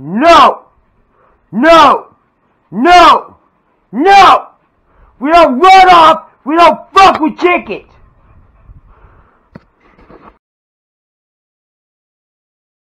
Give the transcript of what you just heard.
No! No! No! No! We don't run off! We don't fuck with chickens!